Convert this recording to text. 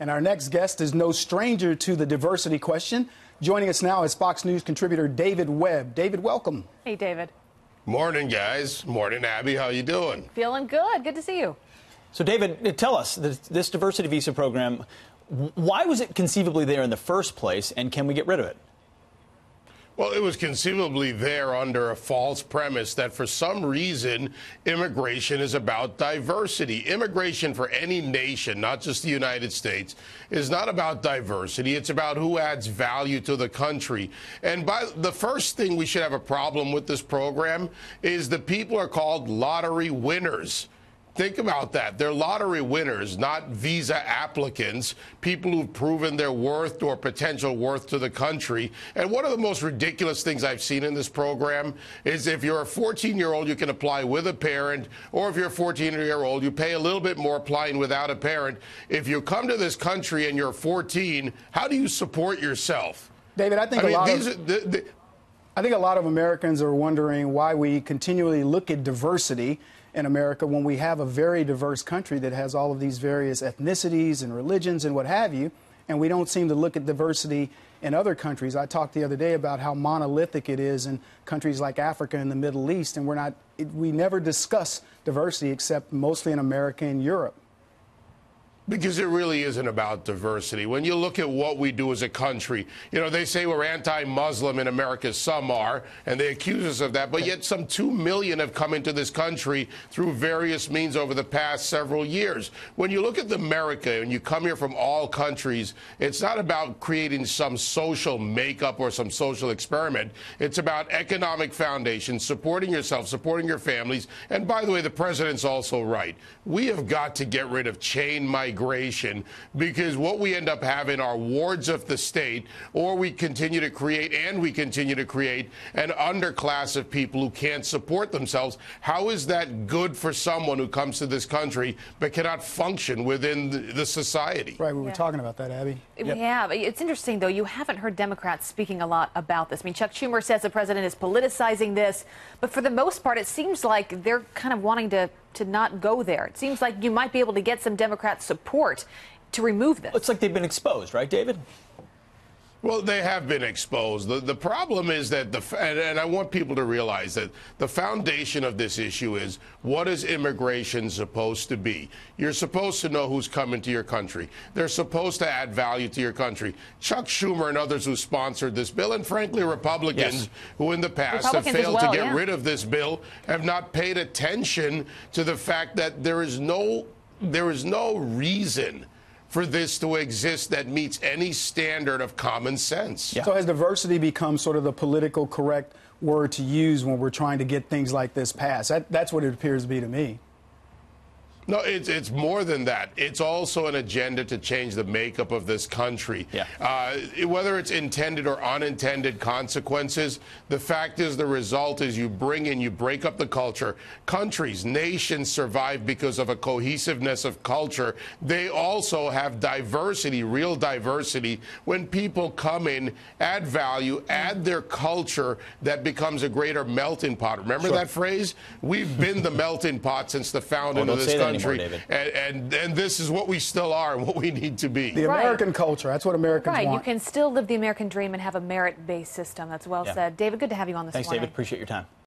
And our next guest is no stranger to the diversity question. Joining us now is Fox News contributor David Webb. David, welcome. Hey, David. Morning, guys. Morning, Abby. How you doing? Feeling good. Good to see you. So, David, tell us this diversity visa program. Why was it conceivably there in the first place, and can we get rid of it? Well, it was conceivably there under a false premise that for some reason immigration is about diversity. Immigration for any nation, not just the United States, is not about diversity. It's about who adds value to the country. And by the first thing we should have a problem with this program is the people are called lottery winners. Think about that. They're lottery winners, not visa applicants, people who've proven their worth or potential worth to the country. And one of the most ridiculous things I've seen in this program is if you're a 14 year old, you can apply with a parent, or if you're a 14 year old, you pay a little bit more applying without a parent. If you come to this country and you're 14, how do you support yourself? David, I think I mean, a lot of. Are, the, the, I think a lot of Americans are wondering why we continually look at diversity in America when we have a very diverse country that has all of these various ethnicities and religions and what have you, and we don't seem to look at diversity in other countries. I talked the other day about how monolithic it is in countries like Africa and the Middle East, and we're not, it, we never discuss diversity except mostly in America and Europe. Because it really isn't about diversity. When you look at what we do as a country, you know, they say we're anti Muslim in America. Some are, and they accuse us of that. But yet, some 2 million have come into this country through various means over the past several years. When you look at America and you come here from all countries, it's not about creating some social makeup or some social experiment. It's about economic foundation, supporting yourself, supporting your families. And by the way, the president's also right. We have got to get rid of chain migration migration because what we end up having are wards of the state, or we continue to create and we continue to create an underclass of people who can't support themselves. How is that good for someone who comes to this country but cannot function within the, the society? Right, we were yeah. talking about that, Abby. We yep. have. It's interesting, though, you haven't heard Democrats speaking a lot about this. I mean, Chuck Schumer says the president is politicizing this, but for the most part, it seems like they're kind of wanting to to not go there. It seems like you might be able to get some Democrat support to remove this. Looks like they've been exposed, right, David? Well, they have been exposed. The, the problem is that the and, and, I want people to realize that the foundation of this issue is what is immigration supposed to be? You're supposed to know who's coming to your country. They're supposed to add value to your country. Chuck Schumer and others who sponsored this bill, and frankly, Republicans yes. who in the past have failed well, to get yeah. rid of this bill, have not paid attention to the fact that there is no there is no reason for this to exist that meets any standard of common sense. Yeah. So has diversity become sort of the political correct word to use when we're trying to get things like this passed? That, that's what it appears to be to me. No, it's it's more than that. It's also an agenda to change the makeup of this country. Yeah. Uh, whether it's intended or unintended consequences, the fact is the result is you bring in, you break up the culture. Countries, nations survive because of a cohesiveness of culture. They also have diversity, real diversity. When people come in, add value, add their culture, that becomes a greater melting pot. Remember sure. that phrase? We've been the melting pot since the founding oh, of this country country. Anymore, and, and, and this is what we still are and what we need to be. The American culture. That's what Americans right. want. You can still live the American dream and have a merit-based system. That's well yeah. said. David, good to have you on this Thanks, morning. David. Appreciate your time.